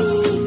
You.